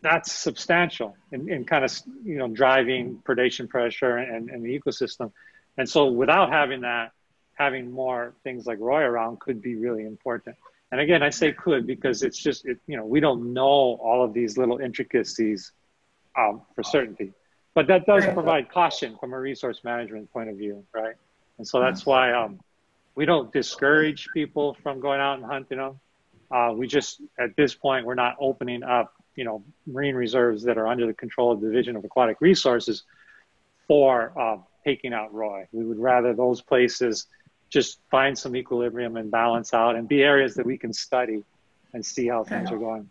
that's substantial in, in kind of you know driving predation pressure and, and the ecosystem. And so without having that, having more things like Roi around could be really important. And again, I say could because it's just it, you know we don't know all of these little intricacies um, for certainty, but that does provide caution from a resource management point of view, right? And so that's why um, we don't discourage people from going out and hunting them. Uh, we just at this point we're not opening up you know marine reserves that are under the control of the Division of Aquatic Resources for uh, taking out Roi. We would rather those places just find some equilibrium and balance out and be areas that we can study and see how things are going.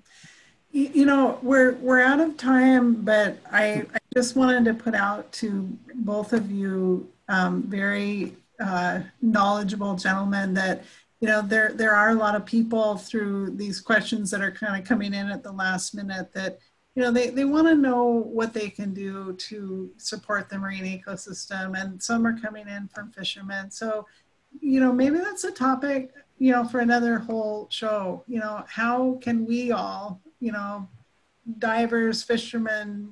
You know, we're we're out of time, but I, I just wanted to put out to both of you um, very uh, knowledgeable gentlemen that you know there there are a lot of people through these questions that are kind of coming in at the last minute that you know they, they want to know what they can do to support the marine ecosystem and some are coming in from fishermen so you know, maybe that's a topic, you know, for another whole show. You know, how can we all, you know, divers, fishermen,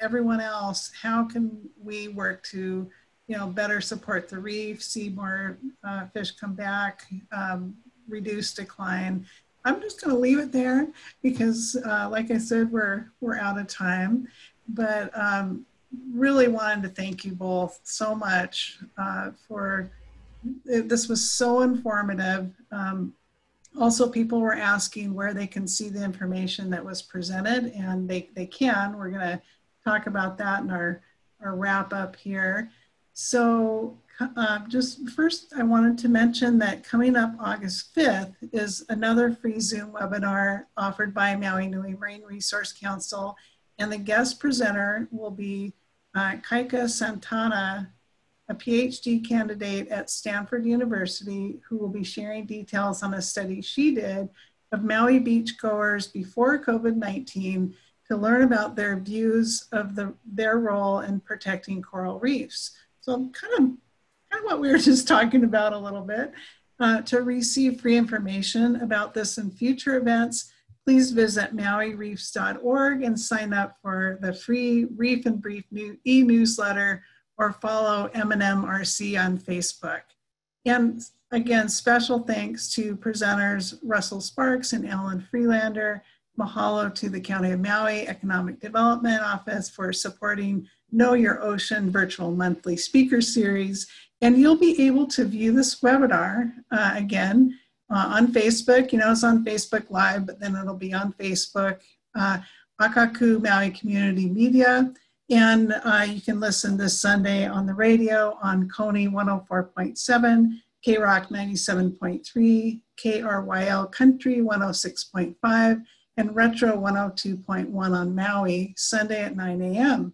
everyone else, how can we work to, you know, better support the reef, see more uh, fish come back, um, reduce decline? I'm just going to leave it there because, uh, like I said, we're we're out of time. But um, really wanted to thank you both so much uh, for this was so informative. Um, also, people were asking where they can see the information that was presented, and they, they can. We're going to talk about that in our, our wrap up here. So, uh, just first, I wanted to mention that coming up August 5th is another free Zoom webinar offered by Maui Nui Marine Resource Council, and the guest presenter will be uh, Kaika Santana a PhD candidate at Stanford University who will be sharing details on a study she did of Maui beachgoers before COVID-19 to learn about their views of the, their role in protecting coral reefs. So kind of, kind of what we were (laughs) just talking about a little bit. Uh, to receive free information about this and future events, please visit mauireefs.org and sign up for the free Reef and Brief e-newsletter or follow MNMRC on Facebook. And again, special thanks to presenters Russell Sparks and Alan Friedlander. Mahalo to the County of Maui Economic Development Office for supporting Know Your Ocean virtual monthly speaker series. And you'll be able to view this webinar uh, again uh, on Facebook. You know, it's on Facebook Live, but then it'll be on Facebook, uh, Akaku Maui Community Media. And uh, you can listen this Sunday on the radio on KONI 104.7, KROC 97.3, KRYL Country 106.5, and Retro 102.1 on Maui, Sunday at 9 a.m.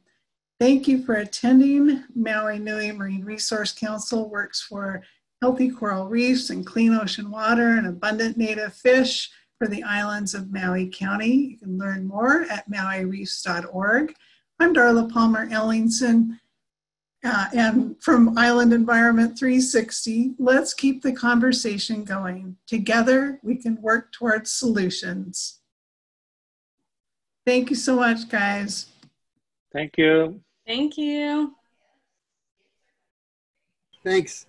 Thank you for attending. Maui Nui Marine Resource Council works for healthy coral reefs and clean ocean water and abundant native fish for the islands of Maui County. You can learn more at mauireefs.org. I'm Darla Palmer Ellingson, uh, and from Island Environment 360, let's keep the conversation going. Together, we can work towards solutions. Thank you so much, guys. Thank you. Thank you. Thanks.